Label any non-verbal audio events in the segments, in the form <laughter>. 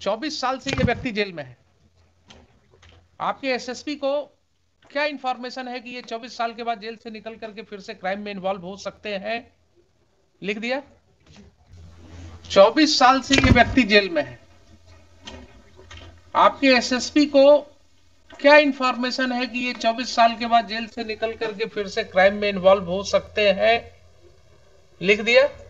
24 साल से ये व्यक्ति जेल में है। आपके एसएसपी को क्या इंफॉर्मेशन है कि ये 24 साल के बाद जेल से निकल करके फिर से क्राइम में इन्वॉल्व हो सकते हैं? लिख दिया। 24 साल से ये व्यक्ति जेल में है। आपके एसएसपी को क्या इंफॉर्मेशन है कि ये 24 साल के बाद जेल से निकल करके फिर से क्राइम में इन्वॉल्व हो सकते हैं? लिख दिया।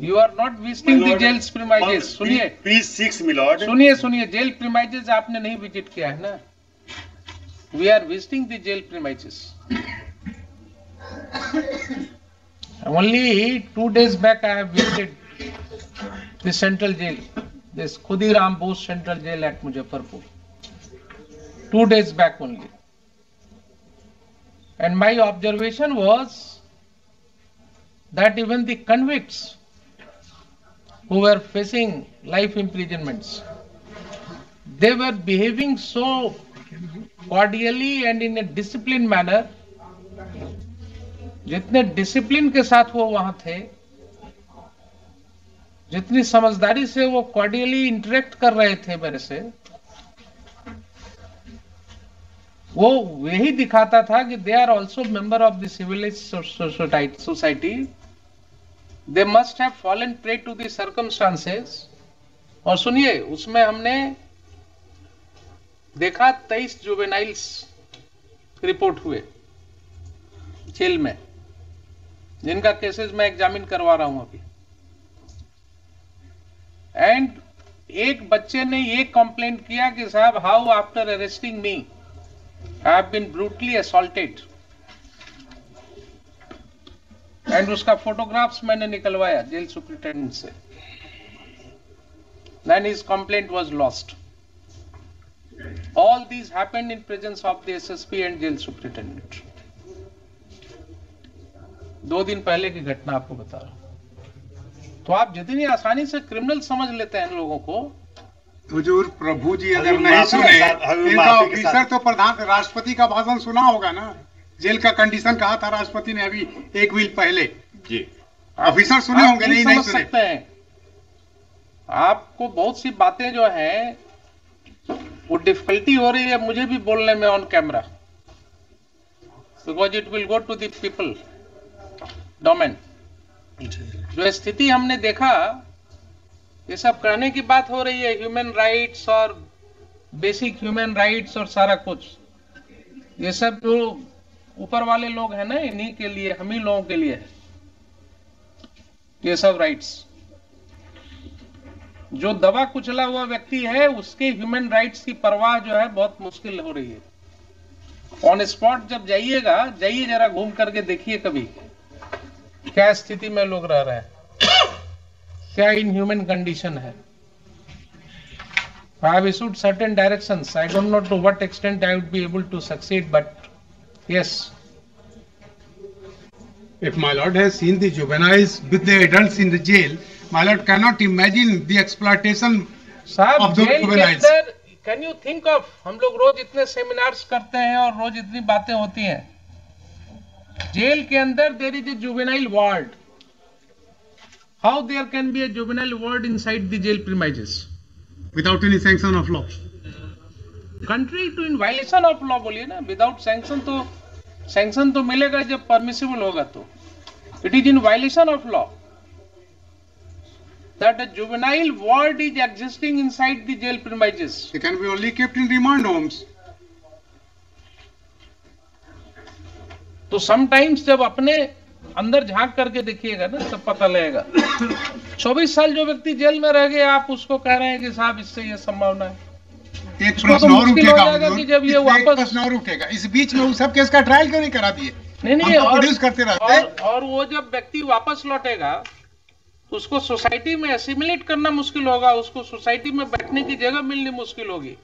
You are not visiting the jail's premises सुनिए P6 my lord. सुनिए सुनिए जेल प्रीमाइजेस आपने नहीं विज़िट किया है ना? We are visiting the jail premises only two days back I have visited the central jail this Khudiram Bose central jail at Muzaffarpur two days back only. And my observation was that even the convicts who were facing life imprisonments, they were behaving so cordially and in a disciplined manner. जितने discipline के साथ वो वहाँ थे जितनी समझदारी से वो कॉर्डियली इंटरेक्ट कर रहे थे मेरे से वो यही दिखाता था कि they are also member of the civilize society they must have fallen prey to the circumstances और सुनिए, उसमें हमने देखा तेईस जुवेनाइल्स रिपोर्ट हुए जेल में, जिनका केसेस मैं एग्जामिन करवा रहा हूँ अभी एंड एक बच्चे ने ये कंप्लेंट किया कि साहब how after arresting me I have been brutally assaulted. And उसका फोटोग्राफ्स मैंने निकलवाया जेल सुप्रिंटेंडेंट से। Then his complaint was lost. All these happened in presence of the ssp and jail superintendent. दो दिन पहले की घटना आपको बता रहा हूँ। तो आप जितनी आसानी से क्रिमिनल समझ लेते हैं इन लोगों को हुजूर प्रभु जी अगर नहीं सुने इनका ऑफिसर तो प्रधान राष्ट्रपति का भाषण सुना होगा ना। जेल का कंडीशन कहा था राष्ट्रपति ने अभी एक वीक पहले। जी। ऑफिसर सुने होंगे नहीं नहीं सुने। सकते हैं। आपको बहुत सी बातें जो हैं वो डिफिकल्टी हो रही है मुझे भी बोलने में on camera because it will go to the people domain जो स्थिति हमने देखा ये सब कहने की बात हो रही है ह्यूमन राइट्स और बेसिक ह्यूमन राइट्स और सारा कुछ। ये सब जो ऊपर वाले लोग हैं ना इन्हीं के लिए हम ही लोगों के लिए है। ये सब राइट्स जो दबा कुचला हुआ व्यक्ति है उसके ह्यूमन राइट्स की परवाह जो है बहुत मुश्किल हो रही है। ऑन स्पॉट जब जाइएगा जाइए जरा घूम करके देखिए कभी। क्या स्थिति में लोग रह रहे हैं? क्या इन ह्यूमन कंडीशन है? I have issued certain directions. I don't to what extent I would be able to succeed, but yes, If my lord has seen the juveniles with the adults in the jail, my lord cannot imagine the exploitation साहब Of the juveniles. अंदर can you think of हम लोग रोज इतने seminars करते हैं और रोज इतनी बातें होती हैं जेल के अंदर there is a juvenile ward how there can be a juvenile ward inside the jail premises without any sanction of law. Contrary to in violation of law बोलिए ना विदाउट सैंक्शन तो सैंक्शन तो मिलेगा जब permissible होगा तो। It is in violation of law that a juvenile ward is existing inside the jail premises. They can be only kept in remand homes. तो sometimes जब अपने अंदर झाँक करके देखिएगा ना तब पता लगेगा। <coughs> 24 साल जो व्यक्ति जेल में रह गया आप उसको कह रहे हैं कि साहब इससे ये संभावना है। एक प्रश्न तो और उठेगा जब ये वापस प्रश्न और उठेगा। इस बीच में उस सब केस का ट्रायल क्यों नहीं करा दिए? नहीं नहीं तो और, प्रोड्यूस करते रहते और, और वो जब व्यक्ति वापस लौटेगा उसको सोसाइटी में असिमिलेट करना मुश्किल होगा उसको सोसाइटी में बैठने की जगह मिलनी मुश्किल होगी।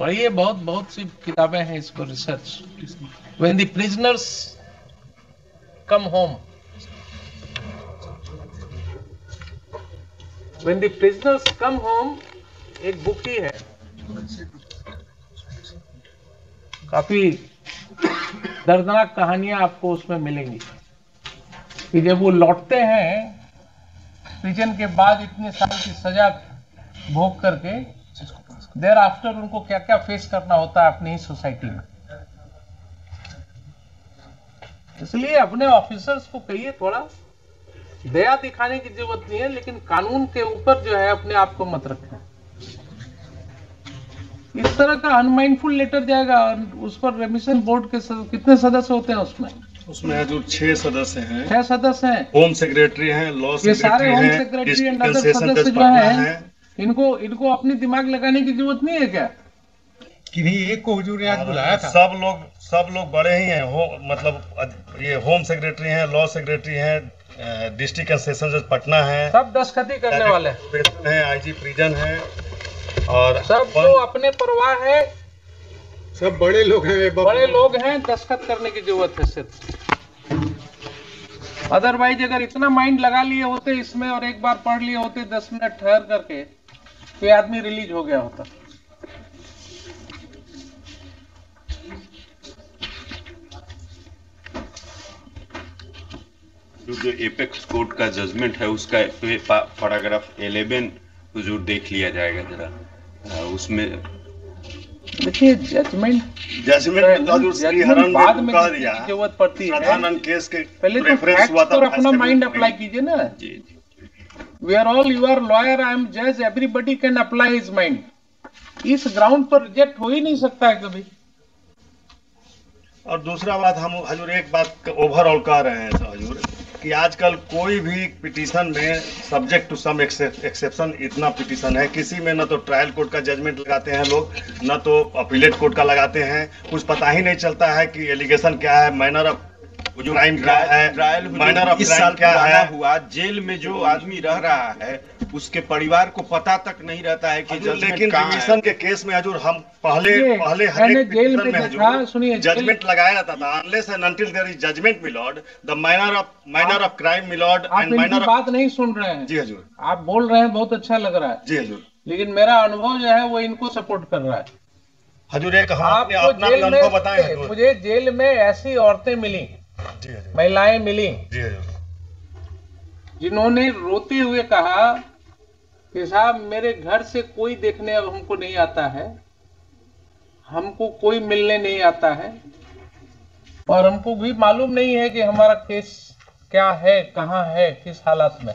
और ये बहुत बहुत सी किताबें हैं इसको research when the prisoners come home when the prisoners come home एक बुक ही है। काफ़ी दर्दनाक कहानियाँ आपको उसमें मिलेंगी। कि जब वो लौटते हैं प्रिजन के बाद इतने साल की सजा भोग करके देर आफ्टर उनको क्या क्या फेस करना होता है अपनी ही सोसाइटी में? इसलिए अपने ऑफिसर्स को कहिए थोड़ा दया दिखाने की ज़रूरत नहीं है लेकिन कानून के ऊपर जो है अपने आप को मत रखें। इस तरह का अनमाइंडफुल लेटर जाएगा और उस पर रेमिशन बोर्ड के सद, कितने सदस्य होते हैं उसमें? उसमें हजूर छह सदस्य हैं छह सदस्य हैं। होम सेक्रेटरी हैं लॉ ये सारे सेक्रेटरी होम हैं सेक्रेटरी एंड अदर सदस्य जो हैं हैं। इनको इनको अपनी दिमाग लगाने की ज़रूरत नहीं है क्या? किन्हीं एक को हुजूर ने आज बुलाया था? सब लोग सब लोग बड़े ही हैं हो मतलब ये होम सेक्रेटरी हैं लॉ सेक्रेटरी हैं डिस्ट्रिक्ट एंड सेशन जज पटना है। सब दस्खती करने वाले। हैं है आईजी प्रिजन है और सबको अपने परवाह है। सब बड़े लोग हैं बड़े लोग हैं दस्खत करने की ज़रूरत है सिर्फ़। अदरवाइज़ अगर इतना माइंड लगा लिए होते इसमें और एक बार पढ़ लिए होते दस मिनट ठहर करके तो आदमी रिलीज़ हो गया होता। जो जो एपेक्स कोर्ट का जजमेंट है उसका पैराग्राफ 11 हुजूर देख लिया जाएगा जरा। उसमें देखिए जजमेंट जजमेंट श्री हरन बाद में ज़रूरत पड़ती है। केस के पहले तो रेफरेंस फैक्ट्स हुआ था पर अपना माइंड अप्लाई कीजिए ना। जी जी। We are all you are lawyer I am जज everybody can apply his mind इस ग्राउंड पर रिजेक्ट हो ही नहीं सकता है कभी। और दूसरा बात हम हजूर एक बात ओवरऑल कह रहे हैं हजूर। कि आजकल कोई भी पिटीशन में सब्जेक्ट टू सम एक्सेप्शन इतना पिटीशन है। किसी में ना तो ट्रायल कोर्ट का जजमेंट लगाते हैं लोग ना तो अपीलेट कोर्ट का लगाते हैं। कुछ पता ही नहीं चलता है कि एलिगेशन क्या है माइनर ऑफ़ जो क्राइम क्या है ट्रायल मैनर ऑफ़ इस साल क्या है। हुआ जेल में जो आदमी रह रहा है उसके परिवार को पता तक नहीं रहता है कि लेकिन है। के केस में हजूर हम पहले पहले हर एक जेल में सुनिए, हजूर जजमेंट लगाया जाता था। Unless and my lord the minor of minor of crime my lord आप and minor इनकी of बात नहीं सुन रहे हैं। जी हजूर। आप बोल रहे हैं बहुत अच्छा लग रहा है। जी हजूर। लेकिन मेरा अनुभव जो है वो इनको सपोर्ट कर रहा है। हजूर एक आपको अपना जेल अनुभव बताएँ मुझे जेल में ऐसी औरतें मिली महिलाएँ मिली। जी हजूर। जिन्होंने रोते हुए कहा कि साहब मेरे घर से कोई देखने अब हमको नहीं आता है। हमको कोई मिलने नहीं आता है। और हमको भी मालूम नहीं है कि हमारा केस क्या है कहाँ है किस हालत में।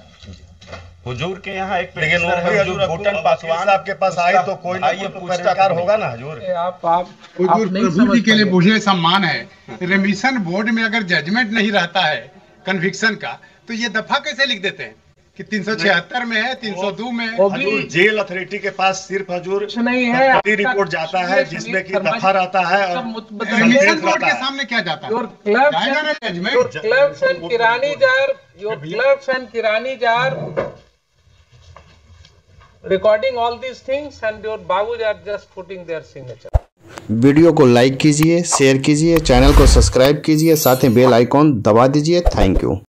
हुजूर के यहाँ एक लेकिन वो भी है, हजूर हुजूर भूटन पासवान। आपके पास आए तो कोई ना कोई तो करेंगे। होगा। ना हजूर। ये आप आप हुजूर प्रभु जी के लिए। मुझे सम्मान है रेमिशन बोर्ड में अगर जजमेंट नहीं रहता है कन्विक्शन का तो ये दफ़ा कैसे लिख देते हैं? कि 376 में है 302 में है। वो भी हजूर जेल अथॉरिटी के पास सिर्फ़ हजूर नहीं है। रिपोर्ट जाता है जिसमें कि दफ़ा रहता है और के सामने क्या जाता है? क्लर्क्स जाएगा ना your judgment clerks and kirani jar your clerks and kirani jar recording all these things and your babus are just putting their signature. Video को लाइक कीजिए शेयर कीजिए चैनल को सब्सक्राइब कीजिए साथ ही बेल आइकॉन दबा दीजिए। Thank you.